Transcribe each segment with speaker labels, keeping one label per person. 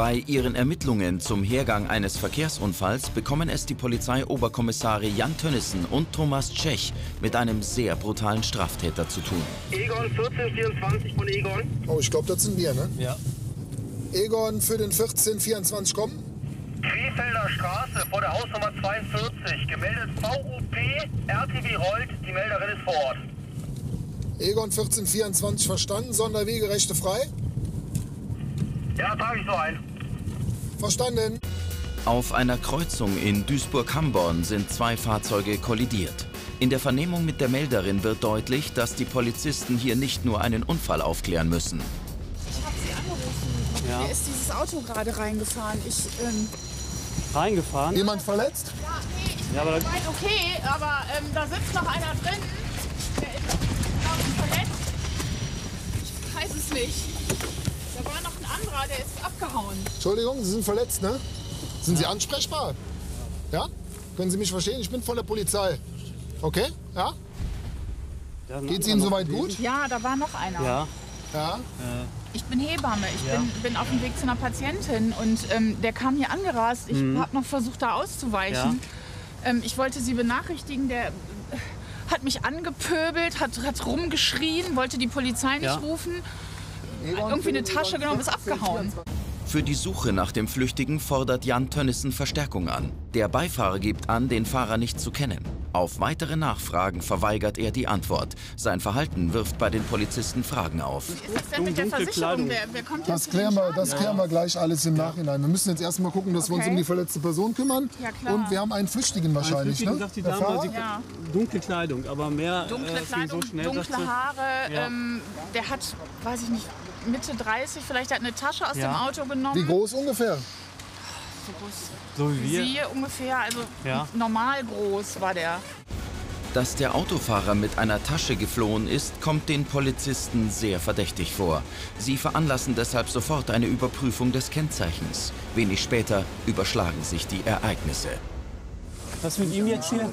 Speaker 1: Bei ihren Ermittlungen zum Hergang eines Verkehrsunfalls bekommen es die Polizeioberkommissare Jan Tönnissen und Thomas Tschech mit einem sehr brutalen Straftäter zu tun.
Speaker 2: Egon 1424 von Egon.
Speaker 3: Oh, ich glaube, das sind wir, ne?
Speaker 4: Ja.
Speaker 3: Egon für den 1424 kommen.
Speaker 2: Krefelder Straße vor der Hausnummer 42. Gemeldet VUP, RTW rollt, die Melderin ist vor Ort.
Speaker 3: Egon 1424 verstanden, Sonderwege, Rechte frei.
Speaker 2: Ja, trage ich so ein.
Speaker 3: Verstanden.
Speaker 1: Auf einer Kreuzung in Duisburg-Hamborn sind zwei Fahrzeuge kollidiert. In der Vernehmung mit der Melderin wird deutlich, dass die Polizisten hier nicht nur einen Unfall aufklären müssen.
Speaker 5: Ich habe Sie angerufen.
Speaker 4: Ja.
Speaker 5: Mir ist dieses Auto gerade reingefahren. Ich, ähm,
Speaker 4: Reingefahren?
Speaker 3: Jemand verletzt?
Speaker 5: ja, nee, ich
Speaker 4: Ja, aber
Speaker 5: okay, aber ähm, da sitzt noch einer drin. Der ist, glaube ich, verletzt. Ich weiß es nicht. Da war noch ein anderer, der ist abgehauen.
Speaker 3: Entschuldigung, Sie sind verletzt, ne? Sind Sie ansprechbar? Ja? Können Sie mich verstehen? Ich bin von der Polizei. Okay? Ja? Geht's
Speaker 4: anderer
Speaker 3: Ihnen soweit gut?
Speaker 5: Ja, da war noch einer.
Speaker 4: Ja.
Speaker 3: Ja?
Speaker 5: Ich bin Hebamme. Ich
Speaker 4: Ja.
Speaker 5: bin, bin auf dem Weg zu einer Patientin und ähm, der kam hier angerast. Ich habe noch versucht, da auszuweichen. Ähm, ich wollte sie benachrichtigen. Der äh, hat mich angepöbelt, hat, hat rumgeschrien, wollte die Polizei nicht
Speaker 4: Ja.
Speaker 5: rufen. Hat irgendwie eine Tasche genommen, ist abgehauen.
Speaker 1: Für die Suche nach dem Flüchtigen fordert Jan Tönnissen Verstärkung an. Der Beifahrer gibt an, den Fahrer nicht zu kennen. Auf weitere Nachfragen verweigert er die Antwort. Sein Verhalten wirft bei den Polizisten Fragen auf.
Speaker 5: Wie ist das denn mit der
Speaker 4: Dunkle
Speaker 5: Versicherung?
Speaker 4: Kleidung.
Speaker 5: Wer, wer kommt
Speaker 3: Das klären, wir, das klären wir gleich alles im Nachhinein. Wir müssen jetzt erstmal gucken, dass wir uns um die verletzte Person kümmern.
Speaker 5: Ja, klar.
Speaker 3: Und wir haben einen Flüchtigen wahrscheinlich,
Speaker 4: Flüchtigen,
Speaker 3: ne?
Speaker 4: sagt die Dame,
Speaker 3: Fahrer?
Speaker 4: sie,
Speaker 5: Ja.
Speaker 4: dunkle Kleidung, aber mehr
Speaker 5: Dunkle
Speaker 4: äh,
Speaker 5: Kleidung,
Speaker 4: so schnell,
Speaker 5: dunkle. Haare.
Speaker 4: Ja.
Speaker 5: Ähm, der hat, weiß ich nicht, Mitte 30, vielleicht hat eine Tasche aus
Speaker 4: Ja.
Speaker 5: dem Auto genommen.
Speaker 3: Wie groß ungefähr?
Speaker 5: So groß
Speaker 4: So wie wir.
Speaker 5: Sie ungefähr, also
Speaker 4: Ja.
Speaker 5: normal groß war der.
Speaker 1: Dass der Autofahrer mit einer Tasche geflohen ist, kommt den Polizisten sehr verdächtig vor. Sie veranlassen deshalb sofort eine Überprüfung des Kennzeichens. Wenig später überschlagen sich die Ereignisse.
Speaker 4: Was mit ihm jetzt hier?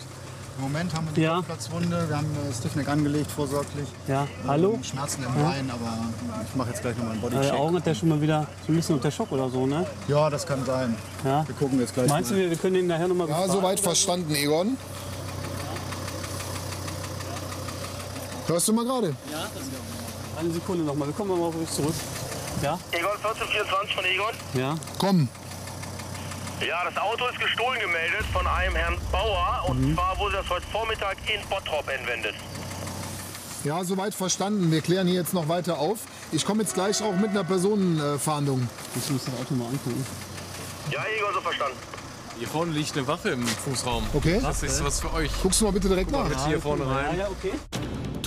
Speaker 6: Im Moment haben wir die
Speaker 4: Ja.
Speaker 6: Kopfplatzwunde, wir haben äh, Stiffneck angelegt vorsorglich.
Speaker 4: Ja. Hallo?
Speaker 6: Ähm, Schmerzen im Bein, aber ich mache jetzt gleich nochmal einen Bodycheck.
Speaker 4: den Augen hat der schon mal wieder so ein bisschen unter Schock oder so, ne?
Speaker 6: Ja, das kann sein.
Speaker 4: Ja.
Speaker 6: Wir gucken jetzt gleich
Speaker 4: Meinst du,
Speaker 6: mal.
Speaker 4: wir, wir können ihn nachher nochmal
Speaker 3: Ja, soweit verstanden, Egon. Hörst du mal gerade?
Speaker 4: Eine Sekunde nochmal, wir kommen mal auf euch zurück. Ja?
Speaker 2: Egon 1424 von Egon.
Speaker 4: Ja?
Speaker 3: Komm.
Speaker 2: Ja, das Auto ist gestohlen gemeldet von einem Herrn Bauer. Und zwar wurde das heute Vormittag in Bottrop entwendet.
Speaker 3: Ja, soweit verstanden. Wir klären hier jetzt noch weiter auf. Ich komme jetzt gleich auch mit einer Personenfahndung.
Speaker 4: Müssen wir uns das Auto mal angucken.
Speaker 2: Ja, Egon, so verstanden.
Speaker 7: Hier vorne liegt eine Waffe im Fußraum.
Speaker 3: Okay?
Speaker 7: Das ist was für euch.
Speaker 3: Guckst du mal bitte direkt nach.
Speaker 7: Mit hier vorne
Speaker 4: Ja,
Speaker 7: rein.
Speaker 4: ja, okay.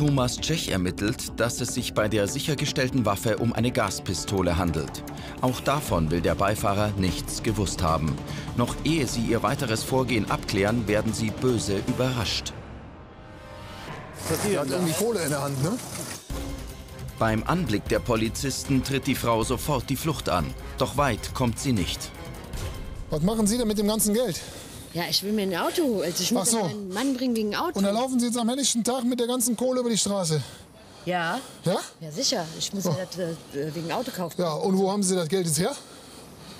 Speaker 1: Thomas Tschech ermittelt, dass es sich bei der sichergestellten Waffe um eine Gaspistole handelt. Auch davon will der Beifahrer nichts gewusst haben. Noch ehe sie ihr weiteres Vorgehen abklären, werden sie böse überrascht.
Speaker 3: Die hat irgendwie Kohle in der Hand, ne?
Speaker 1: Beim Anblick der Polizisten tritt die Frau sofort die Flucht an. Doch weit kommt sie nicht.
Speaker 3: Was machen Sie denn mit dem ganzen Geld?
Speaker 8: Ja, ich will mir ein Auto. Also ich muss
Speaker 3: so.
Speaker 8: meinen Mann bringen wegen Auto.
Speaker 3: Und da laufen Sie jetzt am helllichten Tag mit der ganzen Kohle über die Straße.
Speaker 8: Ja,
Speaker 3: Ja?
Speaker 8: ja sicher. Ich muss ja das äh, wegen Auto kaufen.
Speaker 3: Ja, und wo haben Sie das Geld jetzt her?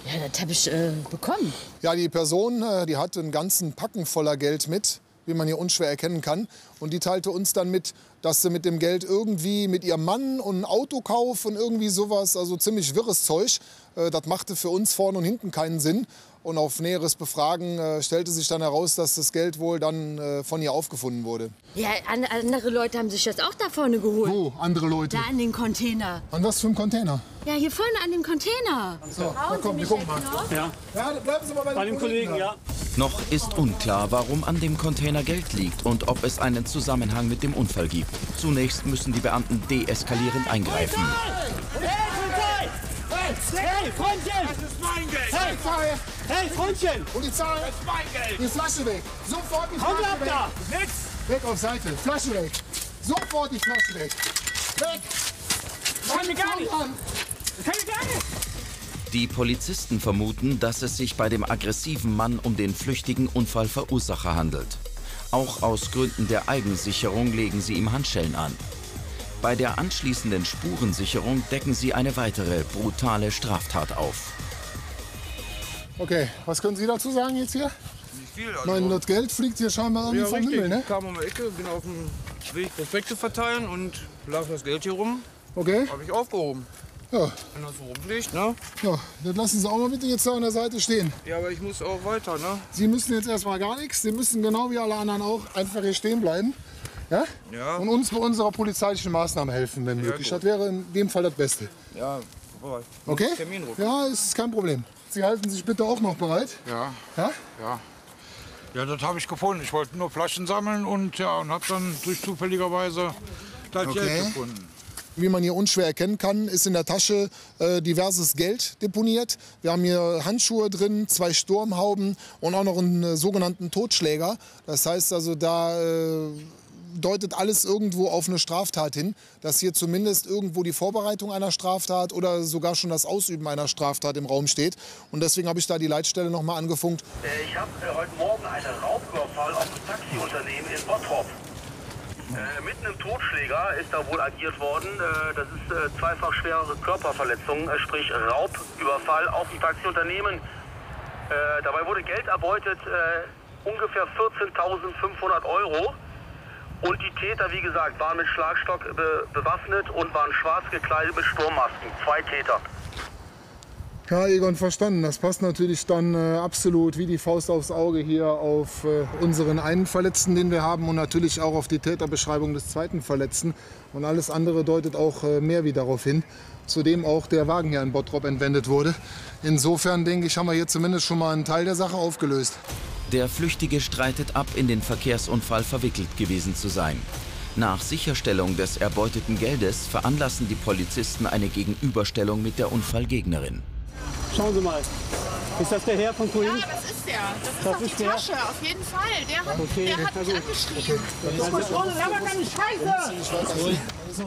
Speaker 8: Ja, das habe ich äh, bekommen.
Speaker 3: Ja, die Person, äh, die hatte einen ganzen Packen voller Geld mit, wie man hier unschwer erkennen kann. Und die teilte uns dann mit, dass sie mit dem Geld irgendwie mit ihrem Mann und ein Autokauf und irgendwie sowas, also ziemlich wirres Zeug. Äh, Das machte für uns vorne und hinten keinen Sinn. Und auf näheres Befragen äh, stellte sich dann heraus, dass das Geld wohl dann äh, von ihr aufgefunden wurde.
Speaker 8: Ja, an, andere Leute haben sich das auch da vorne geholt.
Speaker 3: Wo? Andere Leute?
Speaker 8: Da an den Container.
Speaker 3: An was für einem Container?
Speaker 8: Ja, hier vorne an dem Container.
Speaker 3: So, na komm, wir gucken mal.
Speaker 4: Ja,
Speaker 3: Ja, bleiben Sie mal bei,
Speaker 4: bei dem Kollegen, ja.
Speaker 1: Noch ist unklar, warum an dem Container Geld liegt und ob es einen Zusammenhang mit dem Unfall gibt. Zunächst müssen die Beamten deeskalierend eingreifen.
Speaker 4: Hey, Freundchen!
Speaker 2: Das ist mein Geld.
Speaker 3: Polizei!
Speaker 4: Hey, Freundchen!
Speaker 3: Polizei!
Speaker 2: Das ist mein Geld.
Speaker 3: Die Flasche weg! Sofort die Flasche
Speaker 4: ab
Speaker 3: weg!
Speaker 4: da!
Speaker 2: Nix.
Speaker 3: Weg auf Seite! Flasche weg! Sofort die Flasche weg! Weg!
Speaker 4: Kann mir gar nicht!
Speaker 3: Mann!
Speaker 4: Kann mir gar nicht!
Speaker 1: Die Polizisten vermuten, dass es sich bei dem aggressiven Mann um den flüchtigen Unfallverursacher handelt. Auch aus Gründen der Eigensicherung legen sie ihm Handschellen an. Bei der anschließenden Spurensicherung decken sie eine weitere brutale Straftat auf.
Speaker 3: Okay, was können Sie dazu sagen jetzt hier?
Speaker 9: Nicht viel.
Speaker 3: Meine, das Geld fliegt hier scheinbar irgendwie
Speaker 9: ja,
Speaker 3: vom
Speaker 9: richtig.
Speaker 3: Himmel, ne?
Speaker 9: Ich kam um die Ecke, bin auf dem Weg Prospekte verteilen und lag das Geld hier rum.
Speaker 3: Okay.
Speaker 9: Habe ich aufgehoben.
Speaker 3: Ja.
Speaker 9: Wenn das so rumliegt, ne?
Speaker 3: Ja, das lassen Sie auch mal bitte jetzt da an der Seite stehen.
Speaker 9: Ja, aber ich muss auch weiter, ne?
Speaker 3: Sie müssen jetzt erstmal gar nichts. Sie müssen genau wie alle anderen auch einfach hier stehen bleiben. Ja?
Speaker 9: Ja.
Speaker 3: Und uns bei unserer polizeilichen Maßnahme helfen, wenn möglich.
Speaker 9: gut.
Speaker 3: das wäre in dem Fall das Beste.
Speaker 9: Ja, aber
Speaker 3: Okay? Ja, ist kein Problem. Sie halten sich bitte auch noch bereit.
Speaker 10: Ja,
Speaker 3: Ja?
Speaker 10: ja. Ja, das habe ich gefunden. Ich wollte nur Flaschen sammeln und ja, und habe dann durch zufälligerweise das
Speaker 3: Okay.
Speaker 10: Geld gefunden.
Speaker 3: Wie man hier unschwer erkennen kann, ist in der Tasche äh, diverses Geld deponiert. Wir haben hier Handschuhe drin, zwei Sturmhauben und auch noch einen äh, sogenannten Totschläger. Das heißt also, da äh, deutet alles irgendwo auf eine Straftat hin, dass hier zumindest irgendwo die Vorbereitung einer Straftat oder sogar schon das Ausüben einer Straftat im Raum steht. Und deswegen habe ich da die Leitstelle noch mal angefunkt.
Speaker 2: Äh, Ich habe äh, heute Morgen einen Raubüberfall auf ein Taxiunternehmen in Bottrop. Äh, mitten im Totschläger ist da wohl agiert worden. Äh, das ist äh, zweifach schwere Körperverletzung, äh, sprich Raubüberfall auf ein Taxiunternehmen. Dabei wurde Geld erbeutet, äh, ungefähr 14.500 Euro. Und die Täter, wie gesagt, waren mit Schlagstock be bewaffnet und waren schwarz gekleidet mit Sturmmasken. Zwei Täter.
Speaker 3: Ja, Egon, verstanden. Das passt natürlich dann äh, absolut wie die Faust aufs Auge hier auf äh, unseren einen Verletzten, den wir haben und natürlich auch auf die Täterbeschreibung des zweiten Verletzten. Und alles andere deutet auch äh, mehr wie darauf hin, zudem auch der Wagen hier in Bottrop entwendet wurde. Insofern denke ich, haben wir hier zumindest schon mal einen Teil der Sache aufgelöst.
Speaker 1: Der Flüchtige streitet ab, in den Verkehrsunfall verwickelt gewesen zu sein. Nach Sicherstellung des erbeuteten Geldes veranlassen die Polizisten eine Gegenüberstellung mit der Unfallgegnerin.
Speaker 4: Schauen Sie mal. Ist das der Herr von vorhin?
Speaker 5: Ja, das ist der. Das ist
Speaker 4: Das
Speaker 5: doch die
Speaker 4: ist der?
Speaker 5: Tasche, auf jeden Fall. Der hat,
Speaker 4: Okay,
Speaker 5: der hat mich angeschrieben.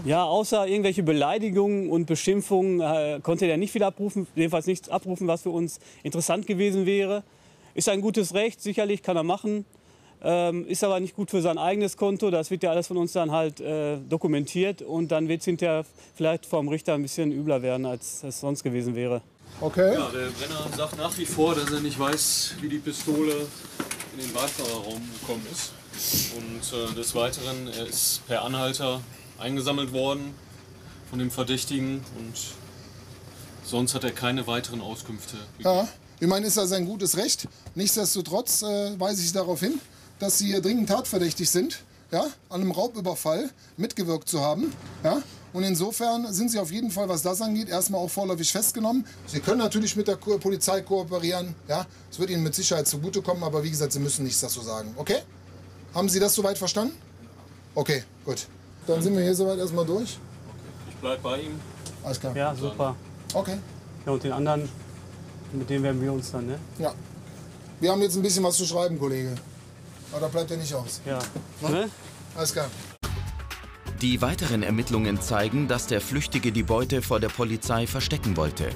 Speaker 4: Ja, außer irgendwelche Beleidigungen und Beschimpfungen äh, konnte der nicht viel abrufen, jedenfalls nichts abrufen, was für uns interessant gewesen wäre. Ist ein gutes Recht, sicherlich kann er machen. Ähm, ist aber nicht gut für sein eigenes Konto. Das wird ja alles von uns dann halt äh, dokumentiert und dann wird es hinterher vielleicht vom Richter ein bisschen übler werden, als es sonst gewesen wäre.
Speaker 3: Okay.
Speaker 7: Ja, der Brenner sagt nach wie vor, dass er nicht weiß, wie die Pistole in den Beifahrerraum gekommen ist. Und äh, des Weiteren, er ist per Anhalter eingesammelt worden von dem Verdächtigen und sonst hat er keine weiteren Auskünfte.
Speaker 3: Ja, ich meine, ist ja sein gutes Recht. Nichtsdestotrotz äh, weise ich darauf hin, dass Sie hier dringend tatverdächtig sind, ja, an einem Raubüberfall mitgewirkt zu haben. Ja. Und insofern sind Sie auf jeden Fall, was das angeht, erstmal auch vorläufig festgenommen. Sie können natürlich mit der Ko Polizei kooperieren. Ja. Es wird Ihnen mit Sicherheit zugutekommen, aber wie gesagt, Sie müssen nichts dazu sagen. Okay? Haben Sie das soweit verstanden? Okay, gut. Dann sind wir hier soweit erstmal durch.
Speaker 7: Ich bleib bei ihm.
Speaker 3: Alles klar.
Speaker 4: Ja, super.
Speaker 3: Okay.
Speaker 4: Ja, und den anderen, mit denen werden wir uns dann, ne?
Speaker 3: Ja. Wir haben jetzt ein bisschen was zu schreiben, Kollege. Aber da bleibt er nicht aus.
Speaker 4: Ja.
Speaker 3: Ne? Alles klar.
Speaker 1: Die weiteren Ermittlungen zeigen, dass der Flüchtige die Beute vor der Polizei verstecken wollte.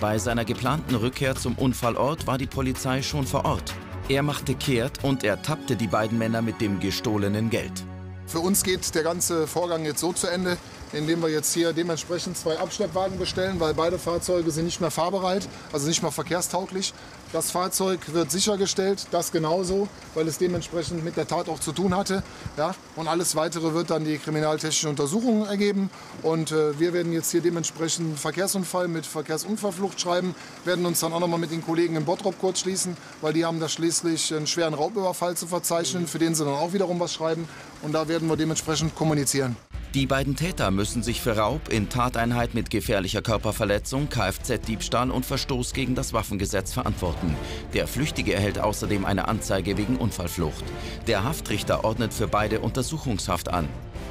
Speaker 1: Bei seiner geplanten Rückkehr zum Unfallort war die Polizei schon vor Ort. Er machte kehrt und ertappte die beiden Männer mit dem gestohlenen Geld.
Speaker 3: Für uns geht der ganze Vorgang jetzt so zu Ende, indem wir jetzt hier dementsprechend zwei Abschleppwagen bestellen, weil beide Fahrzeuge sind nicht mehr fahrbereit, also nicht mehr verkehrstauglich. Das Fahrzeug wird sichergestellt, das genauso, weil es dementsprechend mit der Tat auch zu tun hatte. Ja? Und alles Weitere wird dann die kriminaltechnische Untersuchung ergeben. Und äh, wir werden jetzt hier dementsprechend Verkehrsunfall mit Verkehrsunfallflucht schreiben, werden uns dann auch nochmal mit den Kollegen in Bottrop kurz schließen, weil die haben da schließlich einen schweren Raubüberfall zu verzeichnen, für den sie dann auch wiederum was schreiben. Und da werden wir dementsprechend kommunizieren.
Speaker 1: Die beiden Täter müssen sich für Raub in Tateinheit mit gefährlicher Körperverletzung, Kfz-Diebstahl und Verstoß gegen das Waffengesetz verantworten. Der Flüchtige erhält außerdem eine Anzeige wegen Unfallflucht. Der Haftrichter ordnet für beide Untersuchungshaft an.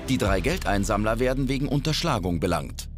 Speaker 1: Die drei Geldeinsammler werden wegen Unterschlagung belangt.